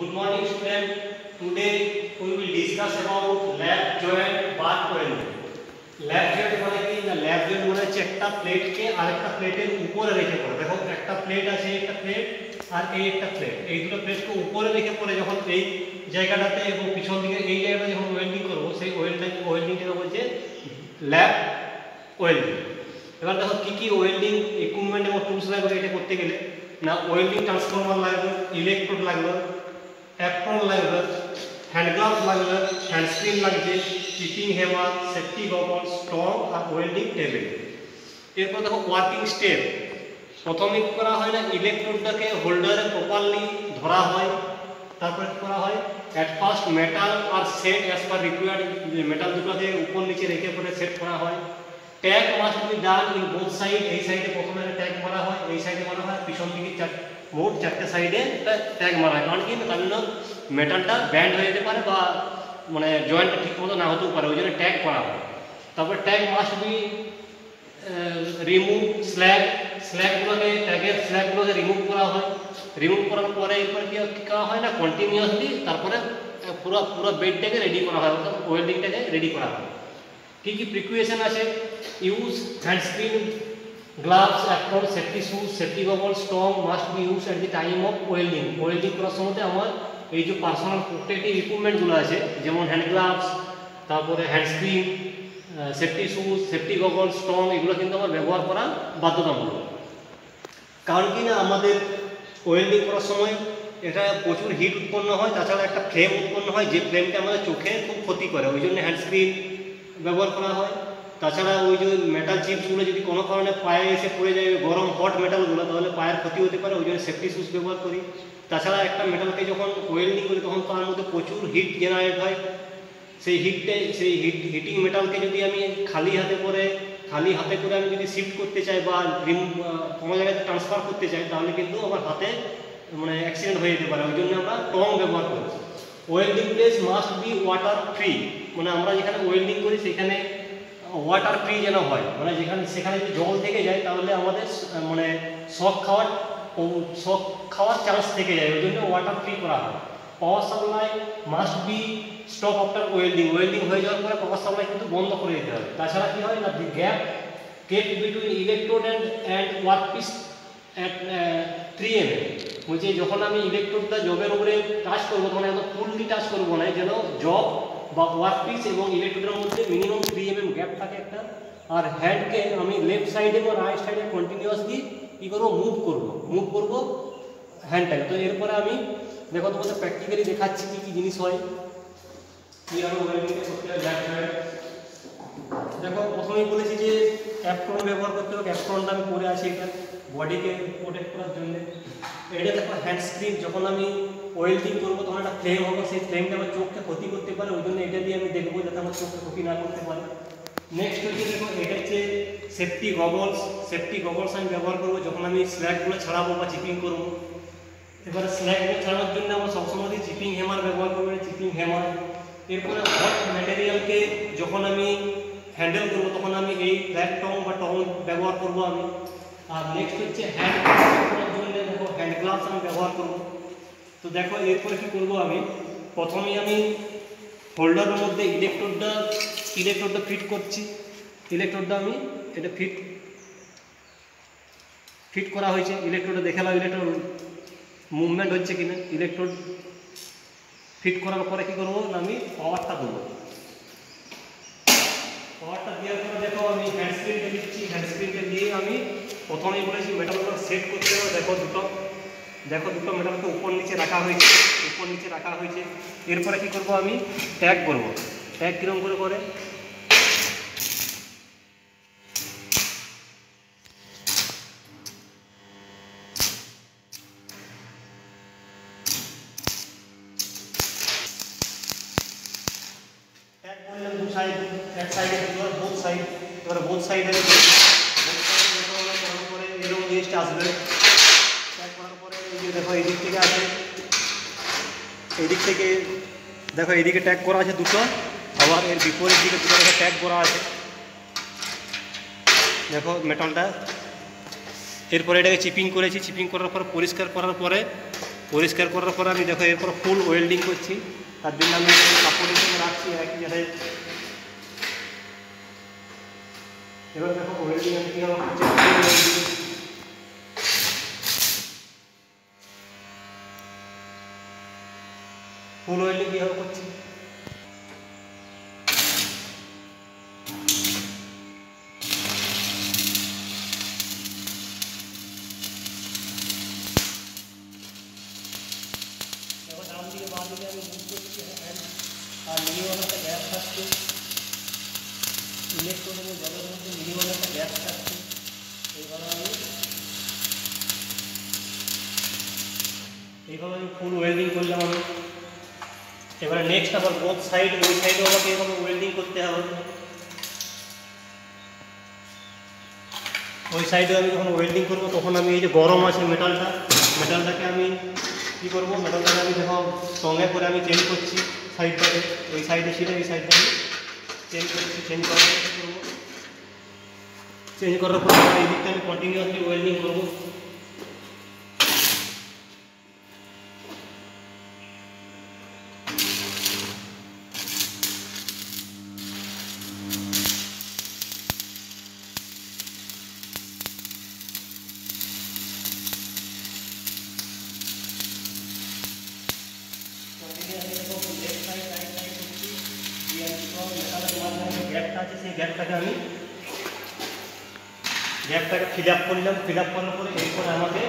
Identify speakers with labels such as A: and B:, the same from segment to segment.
A: Good morning, student. Today we will discuss about lap joint bar welding. Lab joint মানে কি? না lab joint মানে হচ্ছে একটা প্লেটকে আরেকটা প্লেটের উপরে রেখে পড়ে। দেখো, একটা প্লেট আছে, একটা প্লেট আর এই একটা প্লেট এই দুটো প্লেটকে উপরে রেখে পড়ে যখন এই জায়গাটাতে এবং পিছন দিকে এই জায়গাটা যখন ওয়েল্ডিং করব, সেই ওয়েল্ডিং ওয়েল্ডিংটাকে বলছে ল্যাব ওয়েল্ডিং এবার দেখো, কি কি ওয়েল্ডিং ইকুইপমেন্ট এবং টুলস লাগবে এটা করতে গেলে? না ওয়েল্ডিং ট্রান্সফর্মার লাগবে ইলেকট্রোড লাগবে অ্যাপ্রন লাগবে হ্যান্ড গ্লাভস লাগবে হ্যান্ড স্ক্রিন লাগবে chipping hammer safety goggle strong আর ওয়েল্ডিং টেবিল এরপর দেখো ওয়ার্কিং স্টেপ প্রথমে করা হয় না ইলেকট্রোডটাকে হোল্ডারে প্রপারলি ধরা হয়। তারপরে করা হয় at first metal R set as per required metal দুটোকে উপর নিচে রেখে পরে সেট করা হয়। Tag must be done in both side এই সাইডে প্রথমে ট্যাগ মারা হয়, এই সাইডে মারা হয় পিছন দিকে চার মোট চারটে সাইডে ট্যাগ মারা হয় কারণ কি কারণ মেটালটা ব্যান্ড হয়ে যেতে পারে বা মানে জয়েন্টটা ঠিক মতো না হতেও পারে ওই জন্য ট্যাগ করা হয় তারপর tag must be remove slag স্ল্যাগগুলোকে ট্যাগের স্ল্যাগগুলোকে রিমুভ করা হয় রিমুভ করার পরে এরপর কি কি করা হয় না কন্টিনিউয়াসলি তারপরে আহ, পুরো পুরো বেডটাকে রেডি করা হয় অর্থাৎ ওয়েল্ডিংটাকে রেডি করা হয় কি কি প্রিকুয়েশন আছে use hand screen gloves apron safety shoes safety goggle strong must be use at the time of welding welding করার সময় আমার এই যে পার্সোনাল প্রোটেক্টিভ ইকুইপমেন্টগুলো আছে, যেমন হ্যান্ড গ্লাভস তারপরে hand screen safety shoes safety goggle strong এগুলো কিন্তু আমার ব্যবহার করা বাধ্যতামূলক। কারণ কি না, আমাদের ওয়েল্ডিং করার সময় এটা প্রচুর হিট উৎপন্ন হয়, তাছাড়া একটা ফ্লেম উৎপন্ন হয়, যে ফ্লেমটা আমাদের চোখে খুব ক্ষতি করে, ওই জন্য হ্যান্ডস্ক্রিন ব্যবহার করা হয়। তাছাড়া ওই যে মেটাল চিপসগুলো যদি কোনো কারণে পায়ে এসে পড়ে যায়, গরম হট মেটালগুলো তাহলে পায়ের ক্ষতি হতে পারে, ওই জন্য সেফটি শুজ ব্যবহার করি। তাছাড়া একটা মেটালকে যখন ওয়েল্ডিং করি, তখন তার মধ্যে প্রচুর হিট জেনারেট হয়। সেই হিটটে সেই হিট হিটিং মেটালকে যদি আমি খালি হাতে করে খালি হাতে করে আমি যদি শিফট করতে চাই বা রিমুভ কোনো জায়গায় ট্রান্সফার করতে চাই, তাহলে কিন্তু আমার হাতে মানে অ্যাক্সিডেন্ট হয়ে যেতে পারে। ওই জন্য আমরা টং ব্যবহার করি। Welding place must be water free মানে আমরা যেখানে ওয়েল্ডিং করি, সেখানে ওয়াটার ফ্রি যেন হয়। মানে যেখানে সেখানে যদি জল থেকে যায়, তাহলে আমাদের মানে শখ খাওয়ার শখ খাওয়ার চান্স থেকে যায়। ওই জন্য ওয়াটার ফ্রি করা হয়। Power supply must be stop after welding welding হয়ে যাওয়ার পরে পাওয়ার সাপ্লাই কিন্তু বন্ধ করে দিতে হবে তাছাড়া কি হয় না the gap keep between electrode and and work piece at three M বলছে যখন আমি ইলেকট্রোডটা জবের উপরে টাচ করব, তখন একদম ফুললি টাচ করব না, যেন জব বা ওয়ার্ক পিস এবং ইলেকট্রোডের মধ্যে মিনিমাম থ্রি এম গ্যাপ থাকে একটা। আর হ্যান্ডকে আমি লেফট সাইডে এবং রাইট সাইডে কন্টিনিউয়াসলি কী করব? মুভ করব। মুভ করব হ্যান্ডটাকে তো এরপরে আমি দেখো তোমাদের প্র্যাকটিক্যালি দেখাচ্ছি কী কী জিনিস হয়। দেখো প্রথমেই বলেছি যে অ্যাপটন ব্যবহার করতে হবে। অ্যাপটনটা আমি পরে আছি এটা। বডিকে প্রোটেক্ট করার জন্য। এটা দেখো হ্যান্ড স্ক্রিন যখন আমি ওয়েল্ডিং করব, তখন একটা ফ্লেম হবে, সেই ফ্লেমটা আমার চোখকে ক্ষতি করতে পারে, ওই জন্য এটা দিয়ে আমি দেখব যাতে আমার চোখকে ক্ষতি না করতে পারে। নেক্সট হচ্ছে দেখো, এটা হচ্ছে সেফটি গগলস সেফটি গগলস আমি ব্যবহার করব যখন আমি স্ল্যাগগুলো ছাড়াবো বা চিপিং করব। এবারে স্ল্যাগগুলো ছাড়ানোর জন্য আমরা সবসময় চিপিং হ্যামার ব্যবহার করব চিপিং হ্যামার এরপরে হট ম্যাটেরিয়ালকে যখন আমি হ্যান্ডেল করব, তখন আমি এই ফ্ল্যাট টং বা টং ব্যবহার করব আমি। আর নেক্সট হচ্ছে হ্যান্ড করার জন্য দেখো হ্যান্ড গ্লাভস আমি ব্যবহার করব। দেখো, এরপরে কি করব আমি? প্রথমেই আমি হোল্ডারের মধ্যে ইলেকট্রোডটা ইলেকট্রোডটা ফিট করছি। ইলেকট্রোডটা আমি এটা ফিট ফিট করা হয়েছে। ইলেকট্রোডটা দেখে নাও ইলেকট্রোড মুভমেন্ট হচ্ছে কিনা। ইলেকট্রোড ফিট করার পরে কি করব? না, আমি পাওয়ারটা দেবো। পাওয়ারটা দেওয়ার পরে দেখো, আমি হ্যান্ড স্ক্রিনটা দিচ্ছি। হ্যান্ড স্ক্রিনটা দিয়ে আমি প্রথমেই বলেছি মেটালটা সেট করতে হবে। দেখো দুটো। দেখো দুটো মেটালকে উপর নিচে রাখা হয়েছে, উপর নিচে রাখা হয়েছে। এরপরে কি করব আমি? ট্যাগ করব। ট্যাগ কিরম করে করে? সাইড এক সাইডে এবার বোথ সাইড এবার বোথ সাইডে করার পরে এরকম জিনিসটা আসবে ট্যাগ করার পরে এই দেখো, এই থেকে আছে। এই থেকে, দেখো এইদিকে ট্যাগ করা আছে দুটো। আবার এর বিপরীত দিকে দুটো দেখো ট্যাগ করা আছে। দেখো মেটালটা এরপরে এটাকে চিপিং করেছি। চিপিং করার পর, পরিষ্কার করার পরে, পরিষ্কার করার পর আমি দেখো, এরপর ফুল ওয়েল্ডিং করছি। তার জন্য আমি কাপড় হিসেবে রাখছি, একই যাতে এবার দেখো ওয়েল্ডিং আমি কীভাবে করছি full welding। ফুল ওয়েল্ডিং কীভাবে করছি দেখো ডান দিকে বাঁ দিকে আমি মুভ করছি হ্যান্ড আর মিনিমাম একটা থাকছে। ইলেকট্রনের জলের মধ্যে একটা থাকছে। এইভাবে আমি এইভাবে আমি ফুল ওয়েল্ডিং করলাম আমি। এবারে নেক্সট আবার বোথ সাইড ওই সাইডেও আমাকে এইভাবে ওয়েল্ডিং করতে হবে। ওই সাইডে আমি যখন ওয়েল্ডিং করব, তখন আমি এই যে গরম আছে মেটালটা মেটালটাকে আমি কী করব মেটালটাকে আমি যখন সঙ্গে করে আমি চেঞ্জ করছি সাইডটাকে ওই সাইডে ছিল এই সাইডটা আমি চেঞ্জ করছি চেঞ্জ করার করব? চেঞ্জ করার পর এই দিকটা আমি কন্টিনিউয়াসলি ওয়েল্ডিং করব। আছে সেই গ্যাপটাকে আমি গ্যাপটাকে ফিল আপ করলাম ফিল আপ করার পরে এরপরে আমাকে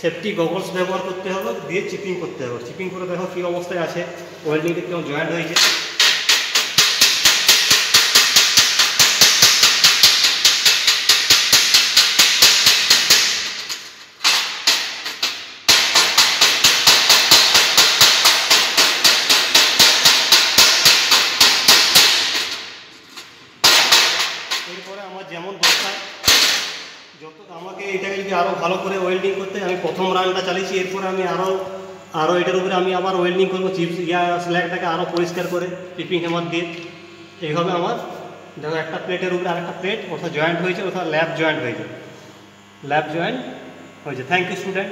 A: সেফটি গগলস ব্যবহার করতে হবে, দিয়ে চিপিং করতে হবে। চিপিং করে দেখো কী অবস্থায় আছে। ওয়েল্ডিংটা কেমন জয়েন্ট হয়েছে এরপরে আমার যেমন দরকার যত আমাকে এটাকে আরও ভালো করে ওয়েল্ডিং করতে আমি প্রথম রানটা চালিয়েছি, এরপরে আমি আরও আরও এটার উপরে আমি আবার ওয়েল্ডিং করব চিপস ইয়া স্ল্যাগটাকে আরও পরিষ্কার করে টিপিং হেমার দিয়ে। এইভাবে আমার দেখো একটা প্লেটের উপরে আর একটা প্লেট ওটা জয়েন্ট হয়েছে, ওটা ল্যাব জয়েন্ট হয়েছে। ল্যাব জয়েন্ট হয়েছে। Thank you student